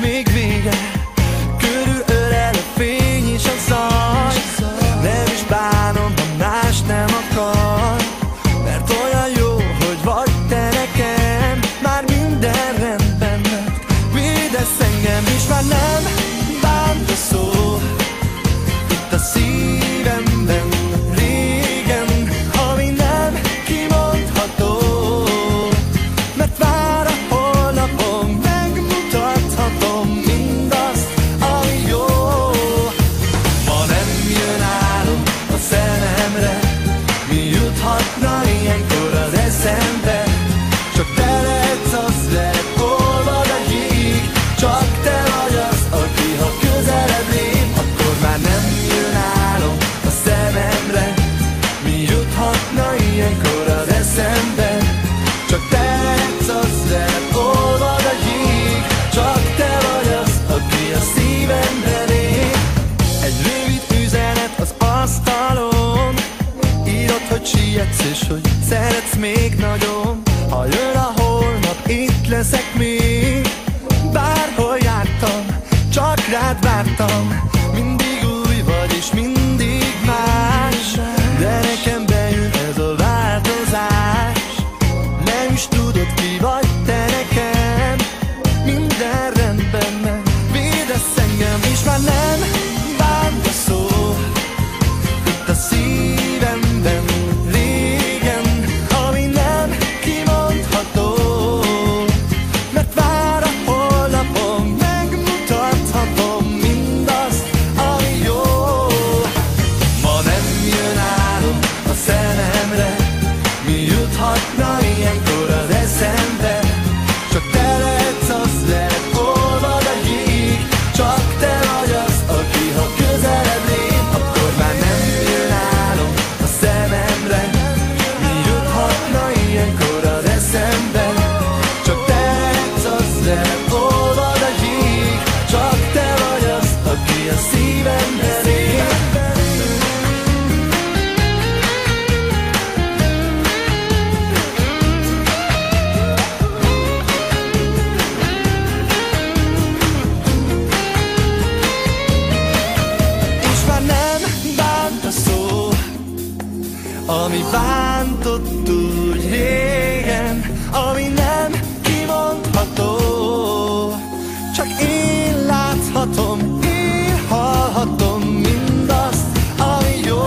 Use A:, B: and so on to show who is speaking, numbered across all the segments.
A: make me. ilyenkor az eszemben Csak te az, de olvad a jég Csak te vagy az, aki a szívemben ég. Egy rövid üzenet az asztalon Írod, hogy sietsz és hogy szeretsz még nagyon. Ha jön a holnap, itt leszek még. Bárhol jártam, csak rád vártam. Ami bántott úgy régen Ami nem kimondható. Csak én láthatom, én hallhatom Mindazt, ami jó.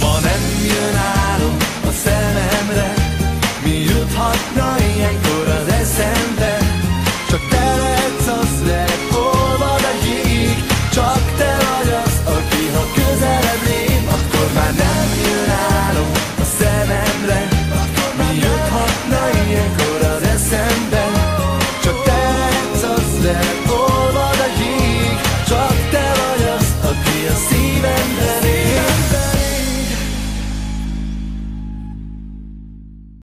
A: Ma jön álom a szememre Mi juthatna ilyenkor?